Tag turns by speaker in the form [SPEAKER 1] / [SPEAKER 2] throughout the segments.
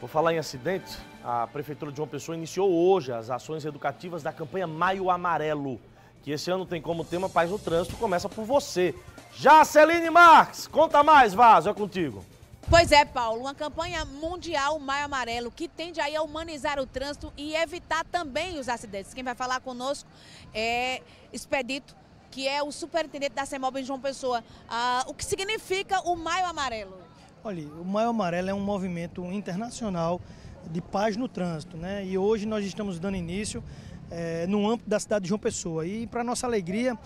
[SPEAKER 1] Por falar em acidente, a Prefeitura de João Pessoa iniciou hoje as ações educativas da campanha Maio Amarelo, que esse ano tem como tema Paz no Trânsito, começa por você. Jaceline Marques, conta mais, Vaso, é contigo.
[SPEAKER 2] Pois é, Paulo, uma campanha mundial Maio Amarelo que tende aí a humanizar o trânsito e evitar também os acidentes. Quem vai falar conosco é Expedito, que é o superintendente da CEMOB em João Pessoa. Ah, o que significa o Maio Amarelo?
[SPEAKER 3] Olha, o Maio Amarelo é um movimento internacional de paz no trânsito, né? E hoje nós estamos dando início é, no âmbito da cidade de João Pessoa. E para nossa alegria,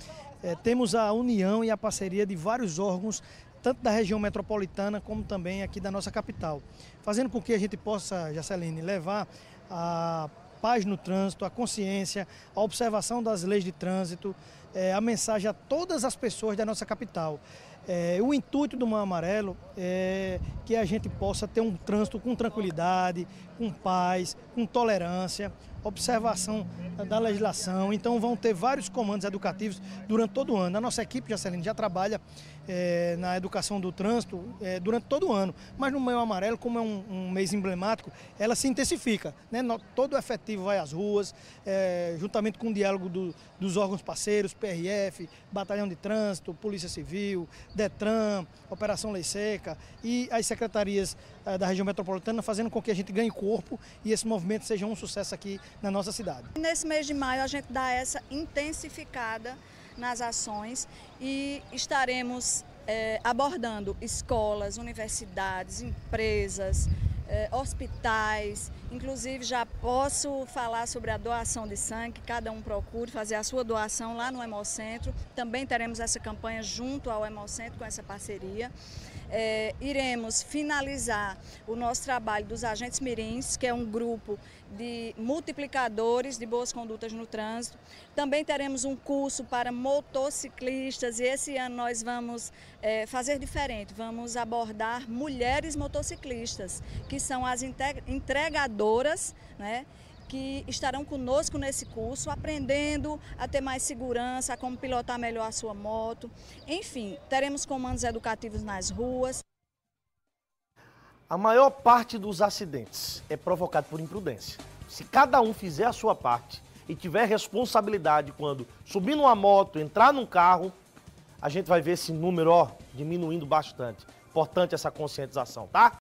[SPEAKER 3] é, temos a união e a parceria de vários órgãos, tanto da região metropolitana como também aqui da nossa capital, fazendo com que a gente possa, Jaceline, levar a paz no trânsito, a consciência, a observação das leis de trânsito, é, a mensagem a todas as pessoas da nossa capital. É, o intuito do Mãe Amarelo é que a gente possa ter um trânsito com tranquilidade, com paz, com tolerância, observação da legislação. Então vão ter vários comandos educativos durante todo o ano. A nossa equipe, Jaceline, já trabalha é, na educação do trânsito é, durante todo o ano. Mas no meio amarelo, como é um, um mês emblemático, ela se intensifica. Né? Todo o efetivo vai às ruas, é, juntamente com o diálogo do, dos órgãos parceiros, PRF, Batalhão de Trânsito, Polícia Civil, DETRAN, Operação Lei Seca e as secretarias é, da região metropolitana, fazendo com que a gente ganhe corpo e esse movimento seja um sucesso aqui na nossa cidade.
[SPEAKER 4] Nesse mês de maio a gente dá essa intensificada nas ações e estaremos é, abordando escolas, universidades, empresas, é, hospitais. Inclusive já posso falar sobre a doação de sangue, cada um procure fazer a sua doação lá no Hemocentro. Também teremos essa campanha junto ao Hemocentro com essa parceria é, iremos finalizar o nosso trabalho dos agentes mirins, que é um grupo de multiplicadores de boas condutas no trânsito. Também teremos um curso para motociclistas e esse ano nós vamos é, fazer diferente, vamos abordar mulheres motociclistas, que são as entregadoras, né? que estarão conosco nesse curso, aprendendo a ter mais segurança, a como pilotar melhor a sua moto. Enfim, teremos comandos educativos nas ruas.
[SPEAKER 1] A maior parte dos acidentes é provocado por imprudência. Se cada um fizer a sua parte e tiver responsabilidade quando subir numa moto, entrar num carro, a gente vai ver esse número ó, diminuindo bastante. Importante essa conscientização, tá?